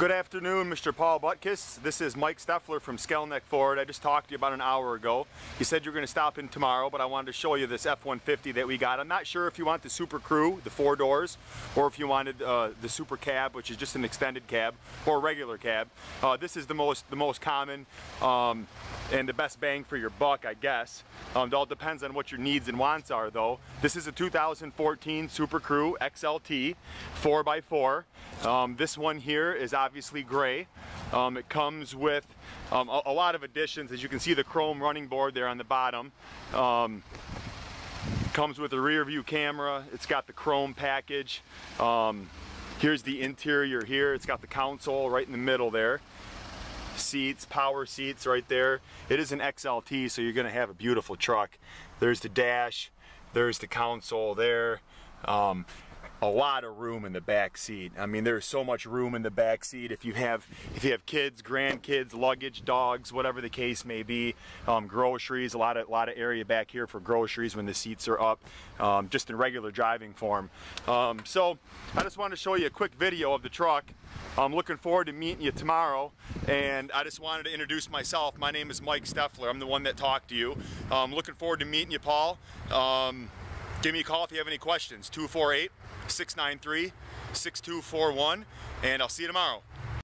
Good afternoon, Mr. Paul Butkus. This is Mike Steffler from Skalnek Ford. I just talked to you about an hour ago. You said you're going to stop in tomorrow, but I wanted to show you this F-150 that we got. I'm not sure if you want the SuperCrew, the four doors, or if you wanted uh, the SuperCab, which is just an extended cab, or a regular cab. Uh, this is the most the most common um, and the best bang for your buck, I guess. Um, it all depends on what your needs and wants are, though. This is a 2014 SuperCrew XLT 4x4. Um, this one here is obviously gray. Um, it comes with um, a, a, lot of additions. As you can see, the chrome running board there on the bottom. Um, comes with a rear view camera. It's got the chrome package. Um, here's the interior here. It's got the console right in the middle there seats, power seats right there. It is an XLT, so you're gonna have a beautiful truck. There's the dash, there's the console there. Um, a lot of room in the back seat. I mean, there's so much room in the back seat. If you have if you have kids, grandkids, luggage, dogs, whatever the case may be, um, groceries, a lot of a lot of area back here for groceries when the seats are up, um, just in regular driving form. Um, so I just wanted to show you a quick video of the truck. I'm looking forward to meeting you tomorrow, and I just wanted to introduce myself. My name is Mike Steffler. I'm the one that talked to you. I'm looking forward to meeting you, Paul. Um, Give me a call if you have any questions. 248 693 6241, and I'll see you tomorrow.